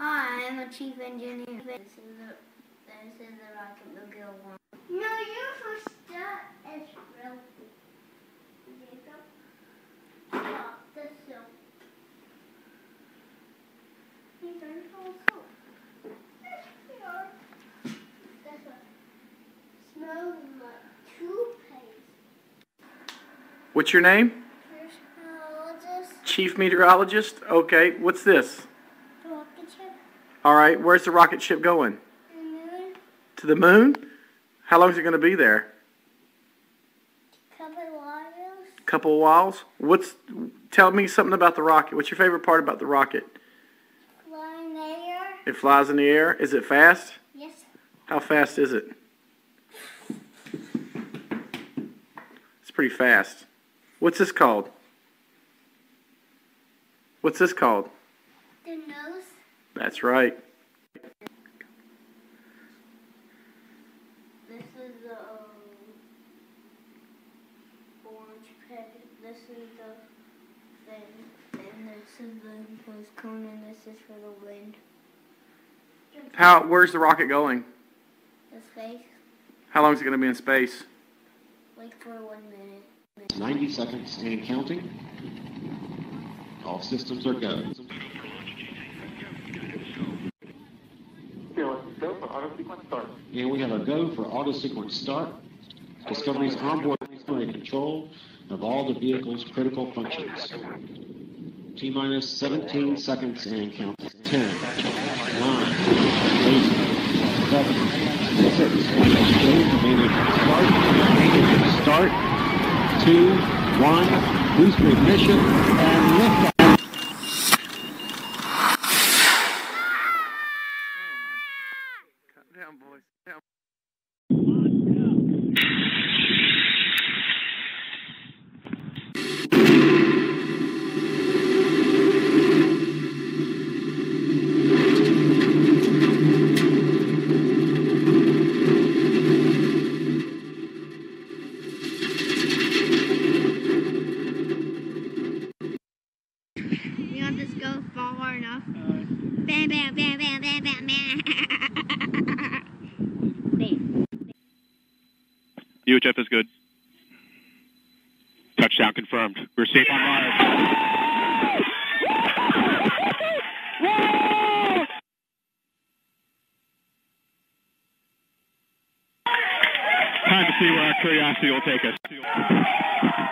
Hi, I'm a chief engineer. This is the this is the rocket Miguel one. No, you're first start as real. Jacob. Stop the soap. You don't hold soap. That's what smells like toothpaste. What's your name? Meteorologist, uh, Chief meteorologist? Okay, what's this? All right, where's the rocket ship going? To the moon, To the moon? How long is it going to be there? couple wires, couple of whiles. What's tell me something about the rocket. What's your favorite part about the rocket? flying air. It flies in the air. Is it fast? Yes. How fast is it? It's pretty fast. What's this called? What's this called? The nose. That's right. This is the um, orange packet. This is the thing. And this is the nose cone, and this is for the wind. How? Where's the rocket going? The space. How long is it going to be in space? Wait for one minute. 90 seconds and counting. All systems are go. Go for auto sequence start. And we have a go for auto sequence start. Discovery's onboard primary control of all the vehicle's critical functions. T minus 17 seconds and counting. 10, 9, 8, 7, 6, remaining start. Start. 2, 1, booster ignition, and liftoff. Boys. You want this go far enough? Uh, bam, bam, bam, bam, bam, bam, bam. UHF is good. Touchdown confirmed. We're safe on live. Time to see where our curiosity will take us.